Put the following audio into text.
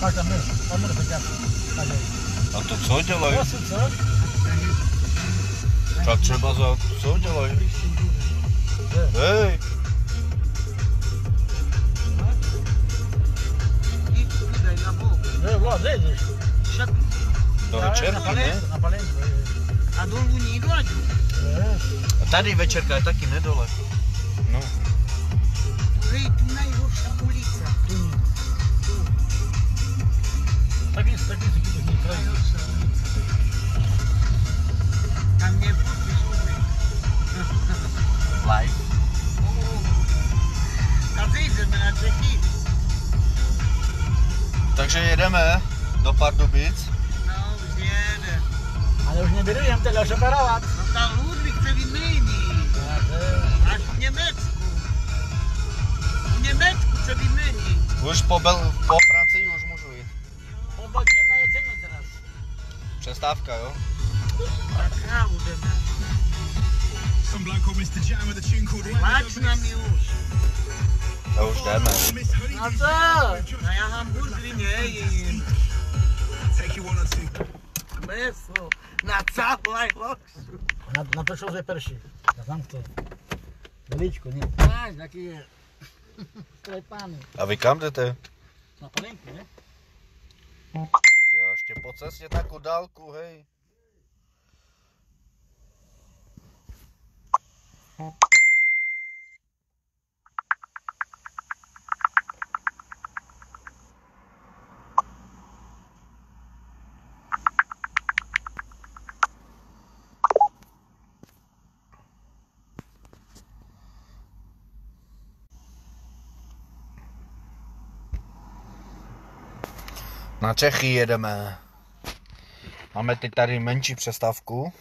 Tak tam je, tam bude teď Tady. A to co dělají? Asi co? Tak třeba za co dělají? Hej. Ne, Vlad, jdeš. Však, do Na večerky, ne? palenku, na palenku. a dolů je. A tady večerka je taky nedole. Takže jedeme do Pardubic. No, už jede. Ale už nebudu jen teda šoperovat. No ta Ludvík se vymění. Až v Německu. V Německu se vymění. Už po, Bel- po Francii Přestávka, jo? Kávu jdeme. Some bloke called Mr. Jam with a tune called Plač na mě už. To už jdeme. No co? No já hamburgery nejím. Take you one or two. Meso. Na celé loksu. Na, na to šel ze prší. Já znám to. Veličko, ne? Tak, taky je. Sklepány. A vy kam jdete? Na palenku, ne? Ještě po cestě takovou dálku, hej. Na Čechy jedeme. Máme teď tady menší přestávku.